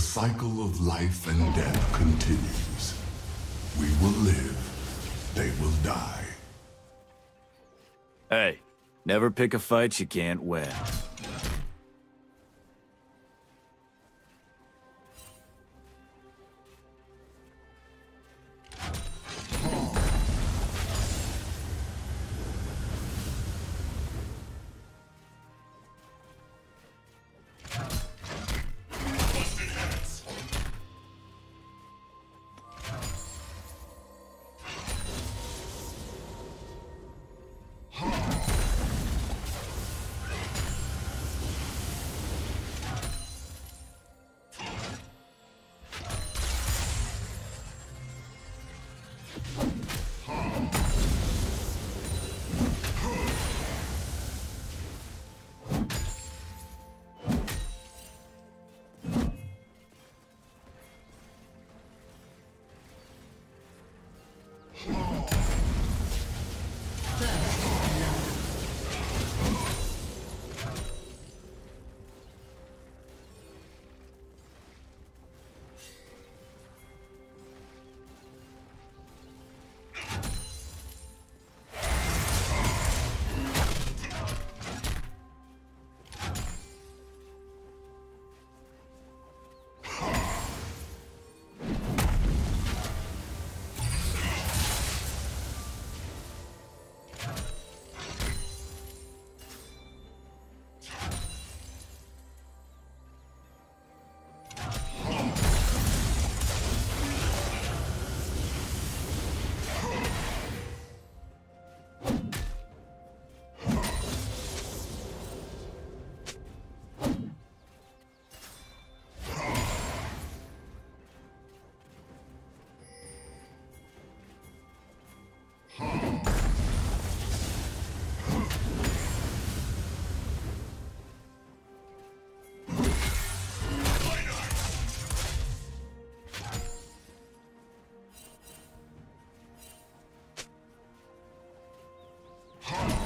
The cycle of life and death continues. We will live, they will die. Hey, never pick a fight you can't win. Hard.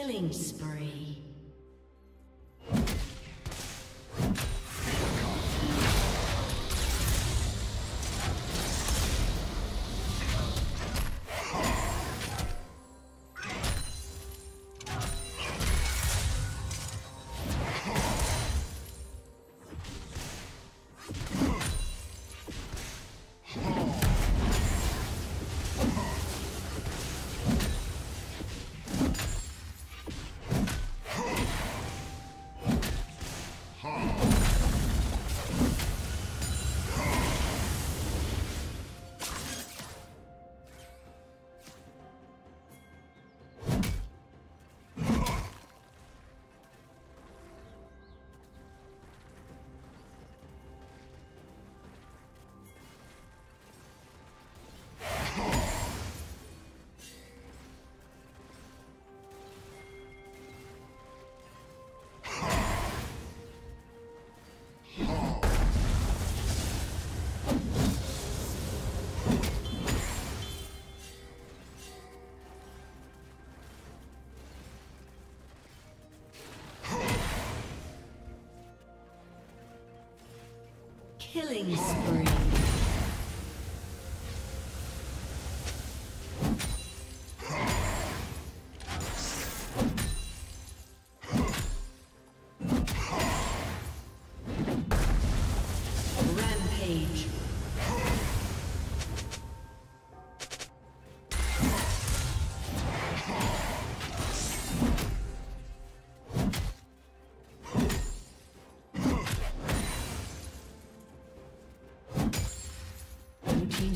Killing spree. Killing spree.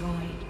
destroyed.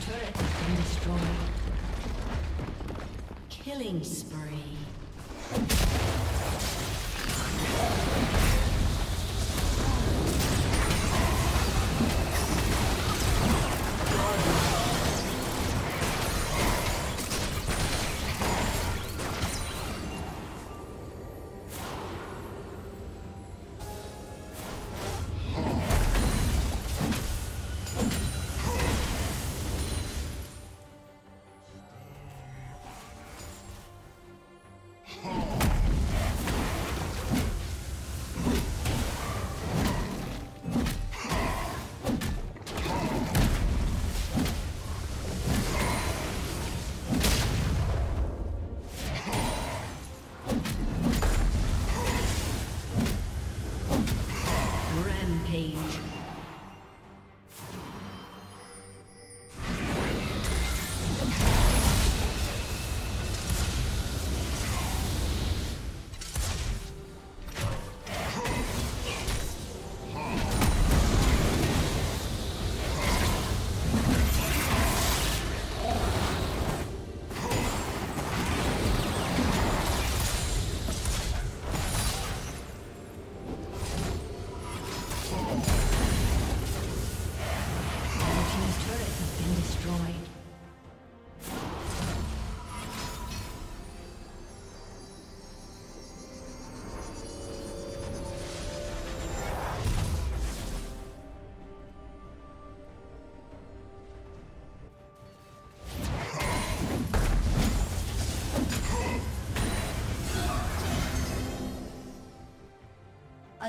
Turret has been destroyed. Killing spree.